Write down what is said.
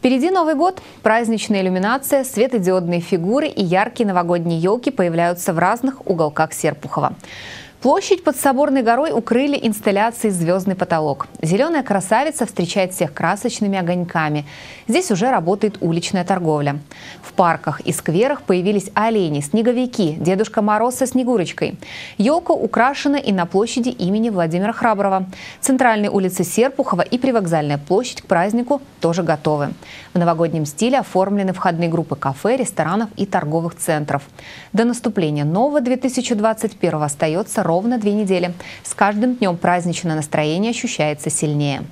Впереди Новый год. Праздничная иллюминация, светодиодные фигуры и яркие новогодние елки появляются в разных уголках Серпухова. Площадь под Соборной горой укрыли инсталляцией «Звездный потолок». Зеленая красавица встречает всех красочными огоньками. Здесь уже работает уличная торговля. В парках и скверах появились олени, снеговики, Дедушка Мороз со Снегурочкой. Елка украшена и на площади имени Владимира Храброва. Центральные улицы Серпухова и Привокзальная площадь к празднику тоже готовы. В новогоднем стиле оформлены входные группы кафе, ресторанов и торговых центров. До наступления нового 2021 остается ровно две недели. С каждым днем праздничное настроение ощущается сильнее.